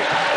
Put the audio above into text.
Yeah.